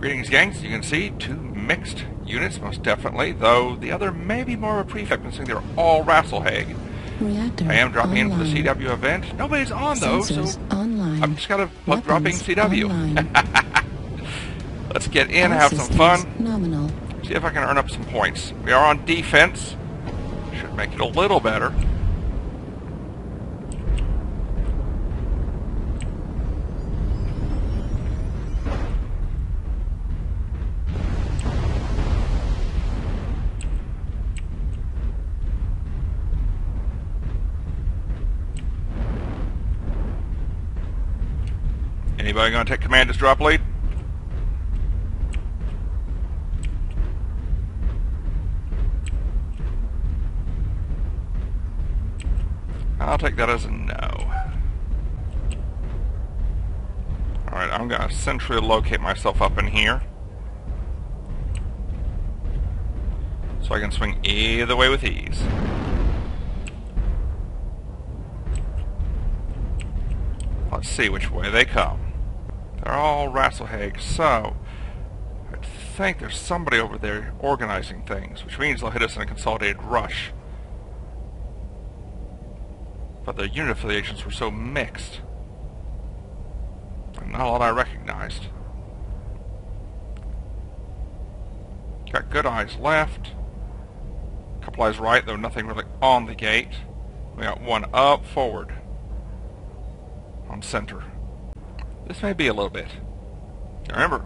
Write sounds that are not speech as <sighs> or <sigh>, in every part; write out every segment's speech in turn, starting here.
Greetings, gangs. You can see two mixed units, most definitely, though the other may be more of a prefect, considering they're all Rasalhague. Reactor I am dropping online. in for the CW event. Nobody's on, though, so online. I'm just kind of plug dropping CW. <laughs> Let's get in, All have some fun, Nominal. see if I can earn up some points. We are on defense. Should make it a little better. Anybody going to take command as drop lead? I'll take that as a no. Alright, I'm going to centrally locate myself up in here. So I can swing either way with ease. Let's see which way they come. They're all Rasalhague, so I think there's somebody over there organizing things, which means they'll hit us in a consolidated rush. But the unit affiliations were so mixed. Not a lot I recognized. Got good eyes left. Couple eyes right, though nothing really on the gate. We got one up forward. On center. This may be a little bit. Remember,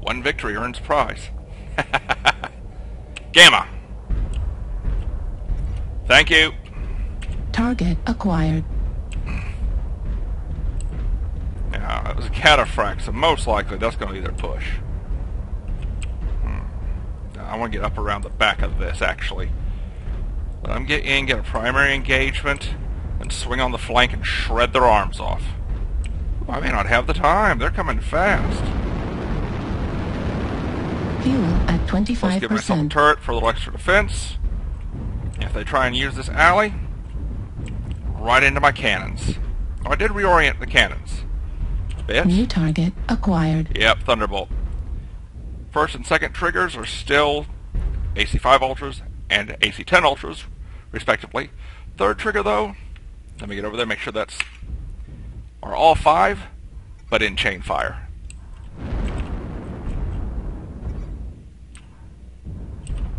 one victory earns prize. <laughs> Gamma. Thank you. Target acquired. Yeah, it was a cataphract, so most likely that's going to be their push. Hmm. I want to get up around the back of this, actually. Let them get in, get a primary engagement, and swing on the flank and shred their arms off. I may not have the time. They're coming fast. Fuel at 25%. Let's give myself a 25%. turret for a little extra defense. If they try and use this alley, right into my cannons. Oh, I did reorient the cannons. A bit. New target acquired. Yep, Thunderbolt. First and second triggers are still AC5 Ultras and AC10 Ultras, respectively. Third trigger, though, let me get over there, make sure that's are all five, but in chain fire.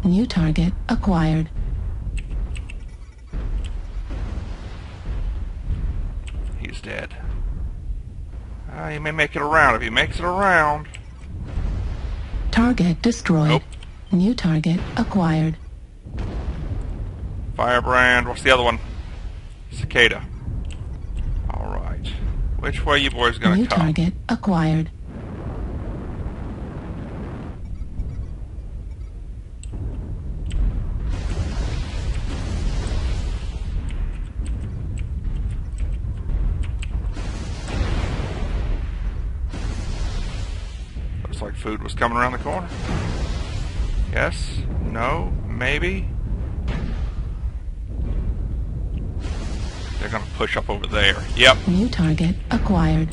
New target acquired. He's dead. Uh, he may make it around. If he makes it around, Target destroyed. Nope. New target acquired. Firebrand. What's the other one? Cicada. Which way you boys gonna New come? target acquired. Looks like food was coming around the corner. Yes? No? Maybe? Push up over there. Yep. New target acquired.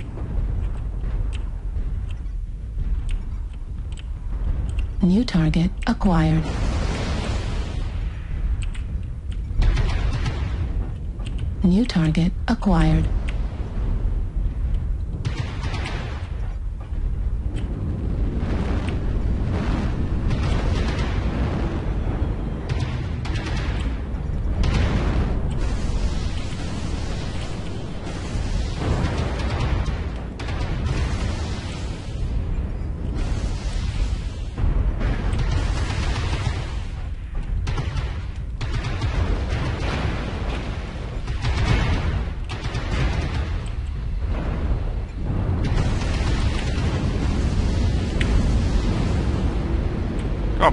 New target acquired. New target acquired.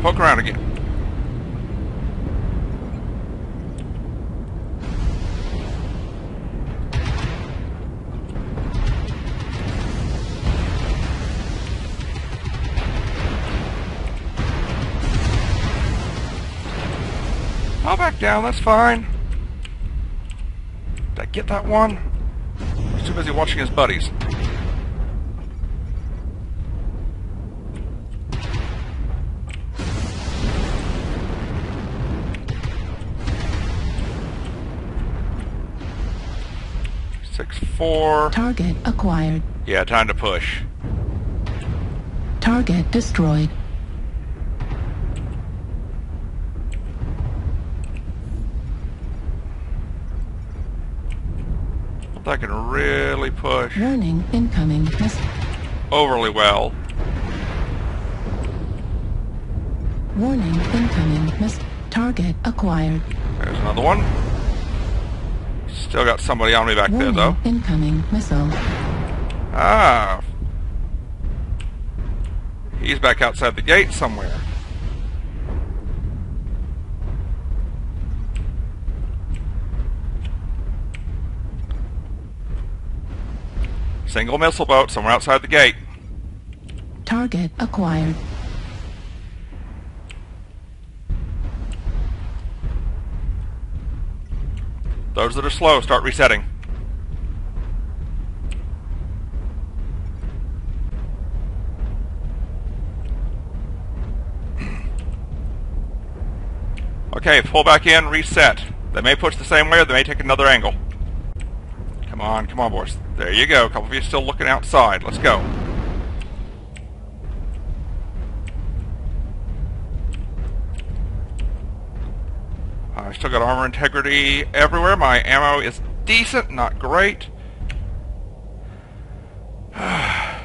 Poke around again. I'll back down, that's fine. Did I get that one? He's too busy watching his buddies. Four. Target acquired. Yeah, time to push. Target destroyed. I can really push Warning, incoming overly well. Warning, incoming miss. Target acquired. There's another one. Still got somebody on me back there, though. incoming missile. Ah. He's back outside the gate somewhere. Single missile boat somewhere outside the gate. Target acquired. Those that are slow, start resetting. Okay, pull back in, reset. They may push the same way or they may take another angle. Come on, come on, boys. There you go. A couple of you still looking outside. Let's go. I still got armor integrity everywhere. My ammo is decent, not great. <sighs> and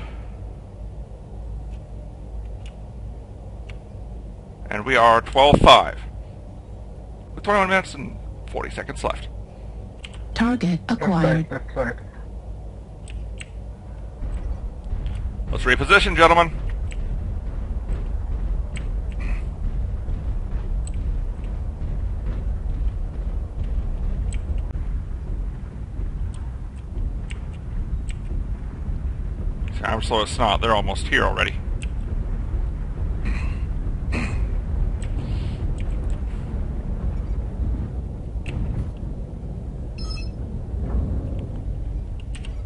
we are 12-5. With 21 minutes and 40 seconds left. Target acquired. Left side, left side. Let's reposition, gentlemen. See, I'm slow as snot. They're almost here already.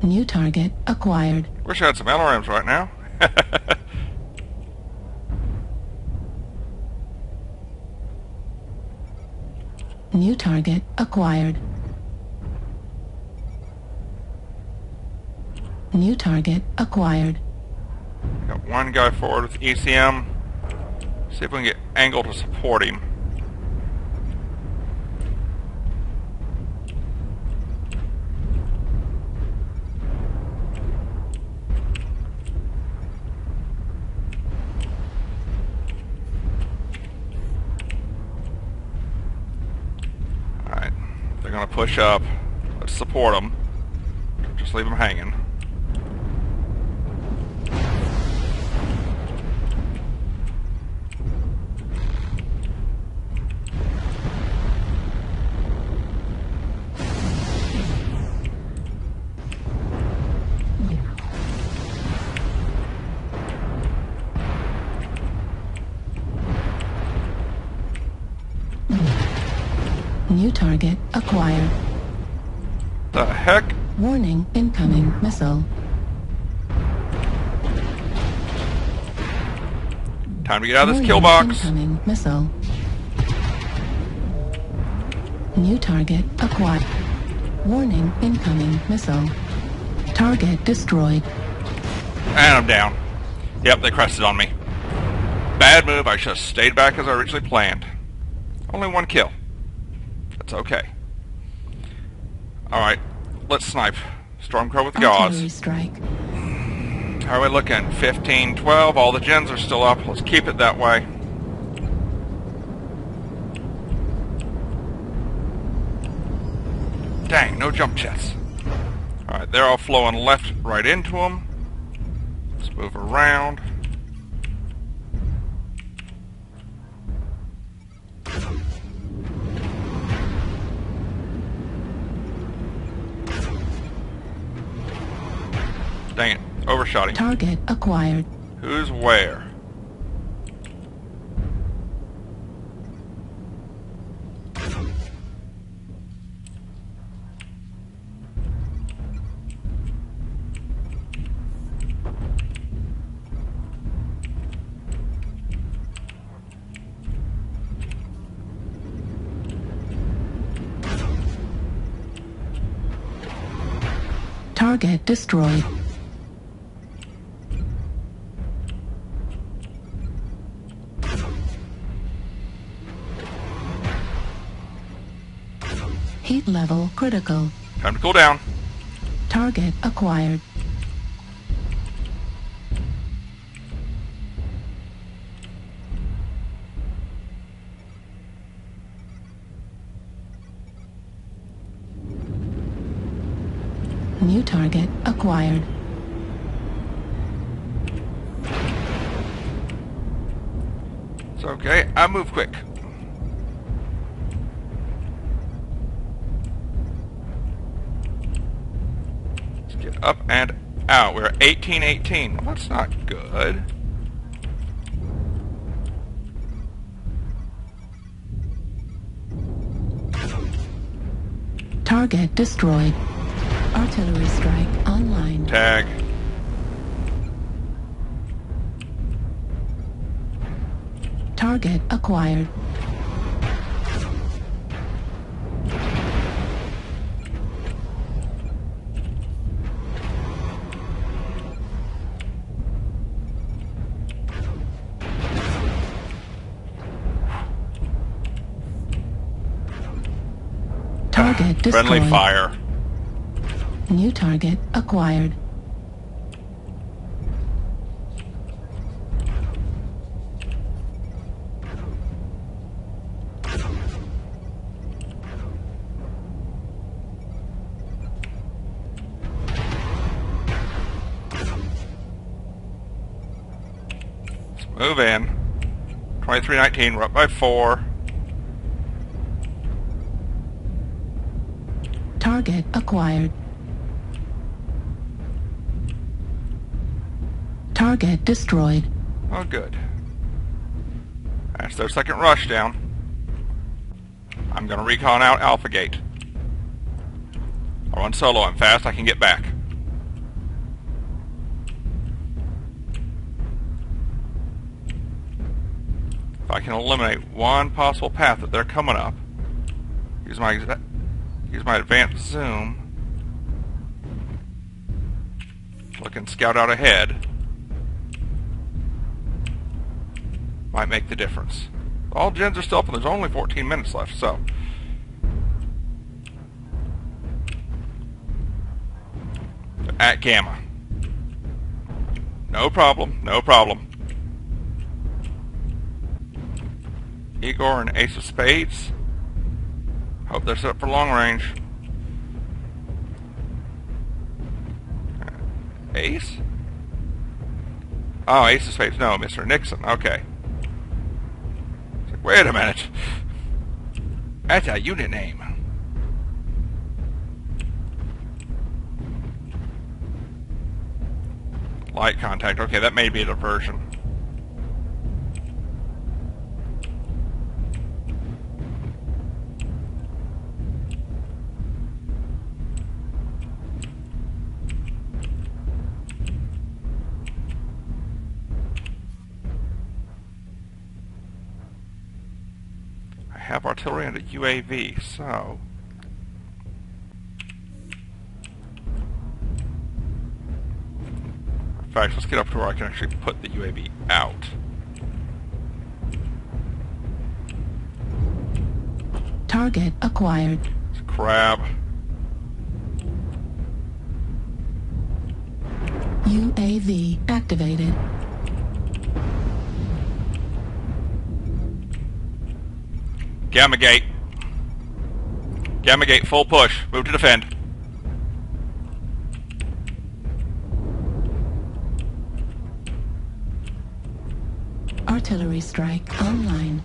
New target acquired. Wish I had some LRMs right now. <laughs> New target acquired. New target acquired. Got one guy forward with ECM. See if we can get angle to support him. Alright, they're gonna push up. Let's support them. Just leave them hanging. Warning, incoming missile. Time to get out of this kill box. Incoming missile. New target acquired. Warning, incoming missile. Target destroyed. And I'm down. Yep, they crested on me. Bad move. I should have stayed back as I originally planned. Only one kill. That's okay. Alright, let's snipe. Stormcrow with the gauss. strike. Hmm. How are we looking? 15, 12. All the gens are still up. Let's keep it that way. Dang, no jump jets. Alright, they're all flowing left right into them. Let's move around. Dang it. Overshot him. Target acquired. Who's where? Target destroyed. Heat level critical. Time to cool down. Target acquired. New target acquired. It's okay. I move quick. Let's get up and out. We're at 1818. Well, that's not good. Target destroyed. Artillery strike online. Tag. Target acquired. Target destroyed. Friendly fire. New target acquired. Move in. 2319. We're up by four. Target acquired. Target destroyed. Oh, good. That's their second rush down. I'm going to recon out Alpha Gate. I'll run solo. I'm fast. I can get back. If I can eliminate one possible path that they're coming up, use my use my advanced zoom. Look and scout out ahead. might make the difference. All gens are still up and there's only 14 minutes left, so. At Gamma. No problem, no problem. Igor and Ace of Spades. Hope they're set up for long range. Ace? Oh, Ace Spades. No, Mr. Nixon. Okay. Wait a minute. That's a unit name. Light contact. Okay, that may be a diversion. I have artillery a UAV, so... In fact, let's get up to where I can actually put the UAV out. Target acquired. It's a crab. UAV activated. Gamma gate. Gamma gate, full push. Move to defend. Artillery strike online.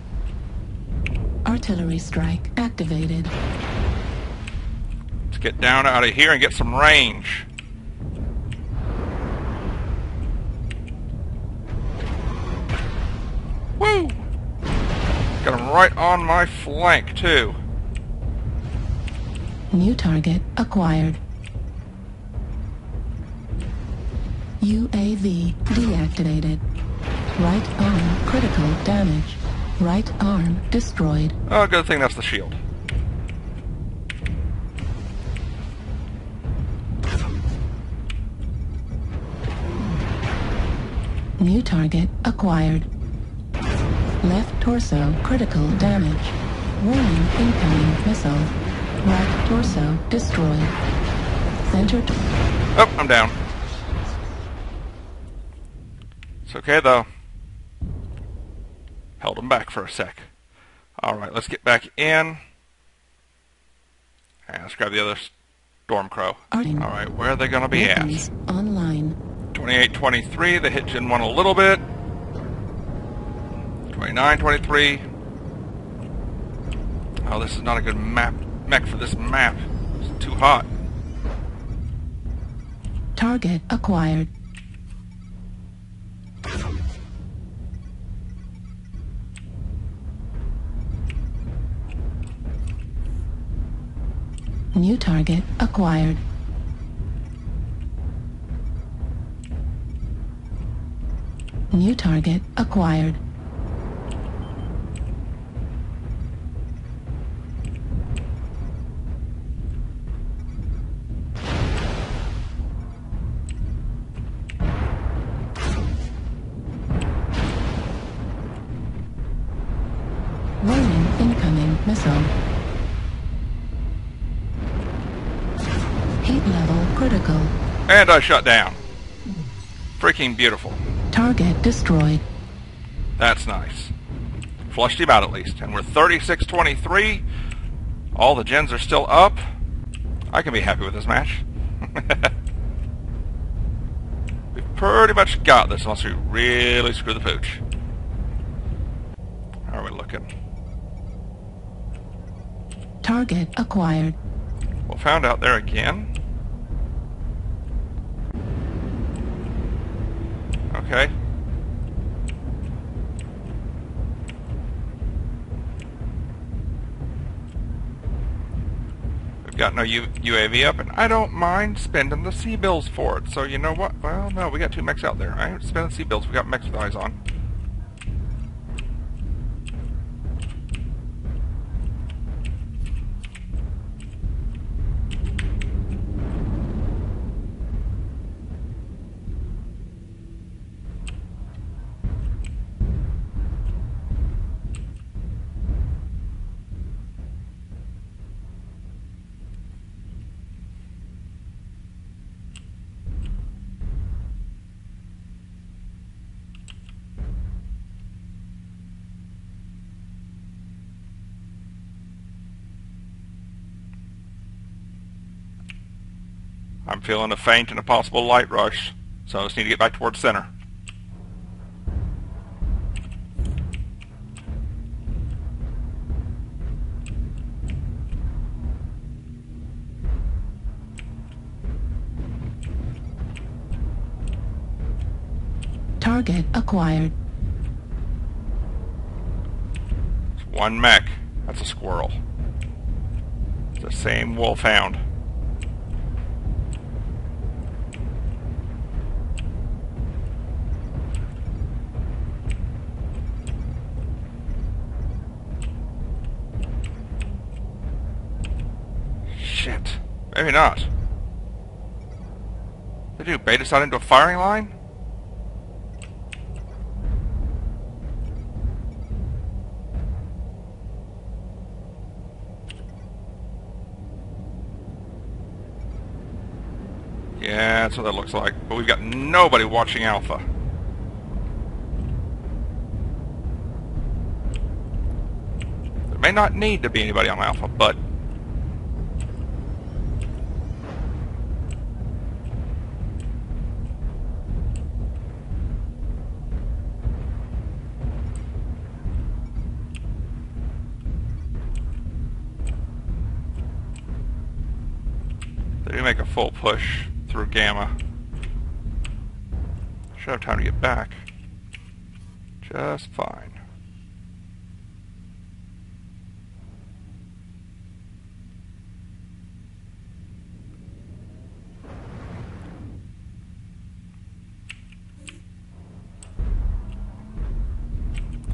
Artillery strike activated. Let's get down out of here and get some range. right on my flank, too. New target acquired. UAV deactivated. Right arm critical damage. Right arm destroyed. Oh, good thing that's the shield. New target acquired. Left torso critical damage. Warning incoming missile. Right torso destroyed. Center. Oh, I'm down. It's okay though. Held him back for a sec. Alright, let's get back in. And let's grab the other Storm Crow. Alright, where are they going to be at? Online. 28-23, they hit Gen 1 a little bit. 29-23. Oh, this is not a good map mech for this map. It's too hot. Target acquired. New target acquired. New target acquired. And I shut down. Freaking beautiful. Target destroyed. That's nice. Flushed him out at least. And we're 36-23. All the gens are still up. I can be happy with this match. <laughs> We've pretty much got this unless we really screw the pooch. How are we looking? Target acquired. Well, found out there again. Okay. We've got no U- UAV up, and I don't mind spending the C-bills for it. So you know what? Well, no, we got two mechs out there. I ain't spending C-bills. We got mechs with eyes on. I'm feeling a feint and a possible light rush, so I just need to get back towards center. Target acquired. One mech. That's a squirrel. It's the same wolfhound. Shit. Maybe not. They do bait us out into a firing line? Yeah, that's what that looks like. But we've got nobody watching Alpha. There may not need to be anybody on Alpha, but they do make a full push through Gamma. Should have time to get back. Just fine.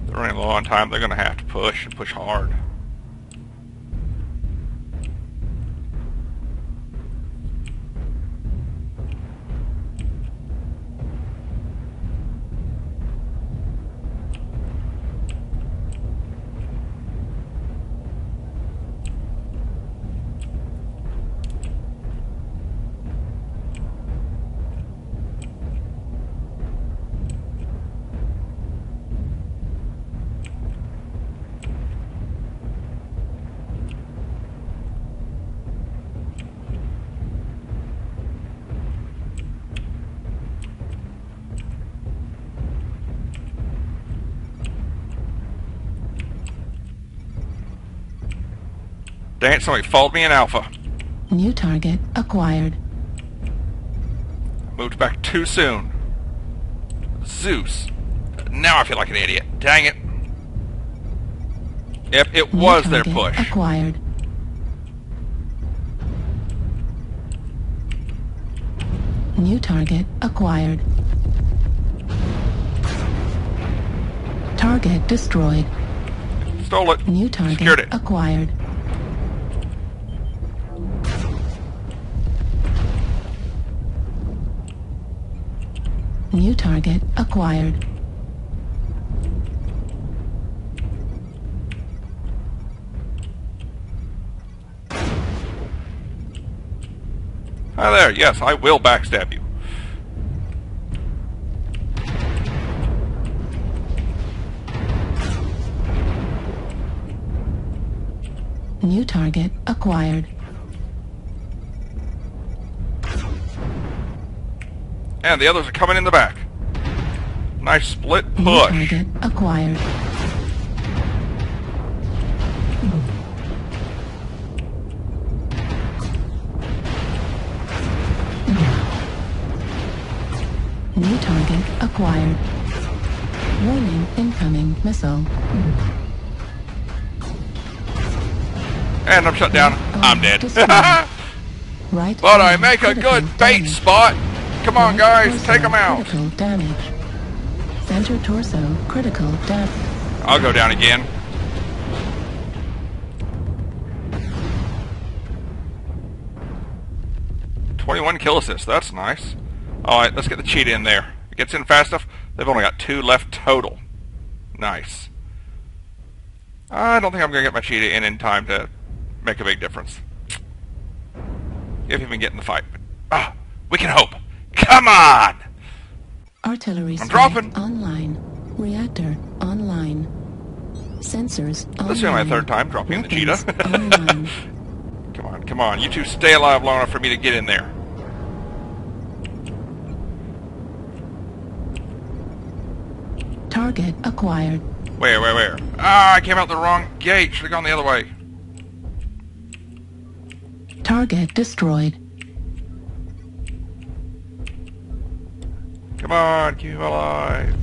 They're running low on time. They're going to have to push and push hard. Dang it, somebody followed me in Alpha. New target acquired. Moved back too soon. Zeus. Now I feel like an idiot. Dang it. Yep, it New was their push. Acquired. New target acquired. Target destroyed. Stole it. New Secured target it. acquired. New target acquired. Hi there. Yes, I will backstab you. New target acquired. And the others are coming in the back. Nice split New push. target acquired. New target acquired. Warning incoming missile. And I'm shut down. I'm dead. <laughs> Right. but I make a good bait spot. Come on, guys. Take them out. Critical damage. Center torso critical damage. I'll go down again. Twenty-one kill assists. That's nice. All right, let's get the cheetah in there. If it gets in fast enough. They've only got two left total. Nice. I don't think I'm going to get my cheetah in in time to make a big difference. If even get in the fight. But, ah, we can hope. Come on! Artillery I'm dropping. online. Reactor online. Sensors online. This is my third time dropping the cheetah. <laughs> online. Come on, come on. You two stay alive long enough for me to get in there. Target acquired. Where, where, where? Ah, I came out the wrong gate. Should have gone the other way. Target destroyed. Come on, keep him alive.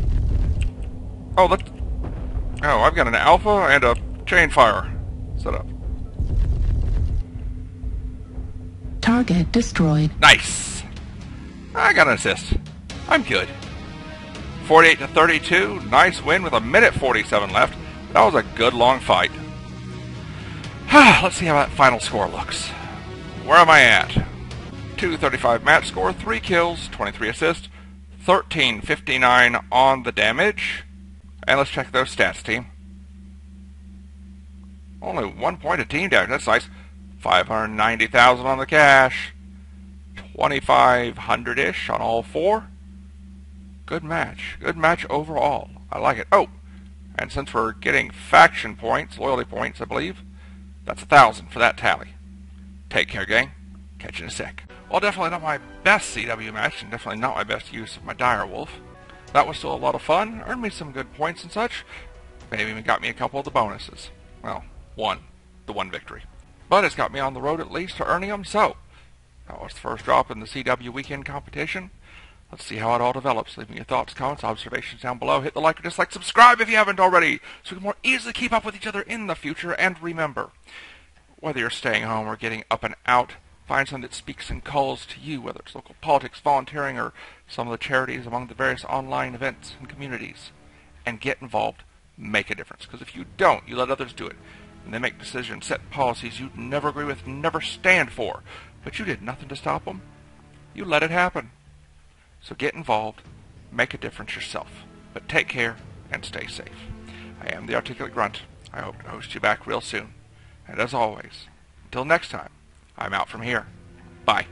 Oh, look. Oh, I've got an alpha and a chain fire set up. Target destroyed. Nice. I got an assist. I'm good. 48 to 32. Nice win with a minute 47 left. That was a good long fight. <sighs> Let's see how that final score looks. Where am I at? 235 match score, 3 kills, 23 assists, 1359 on the damage. And let's check those stats, team. Only one point of team damage. That's nice. 590,000 on the cash. 2,500-ish on all four. Good match. Good match overall. I like it. Oh, and since we're getting faction points, loyalty points, I believe, that's a thousand for that tally. Take care, gang. Catch you in a sec. Well, definitely not my best CW match, and definitely not my best use of my Dire Wolf. That was still a lot of fun, earned me some good points and such. Maybe even got me a couple of the bonuses. Well, one. The one victory. But it's got me on the road at least to earning them, so that was the first drop in the CW weekend competition. Let's see how it all develops. Leave me your thoughts, comments, observations down below. Hit the like or dislike, subscribe if you haven't already, so we can more easily keep up with each other in the future. And remember, whether you're staying home or getting up and out, find something that speaks and calls to you, whether it's local politics, volunteering, or some of the charities among the various online events and communities, and get involved. Make a difference. Because if you don't, you let others do it. And they make decisions, set policies you'd never agree with, never stand for. But you did nothing to stop them. You let it happen. So get involved, make a difference yourself. But take care and stay safe. I am the Articulate Grunt. I hope to host you back real soon. And as always, until next time, I'm out from here. Bye.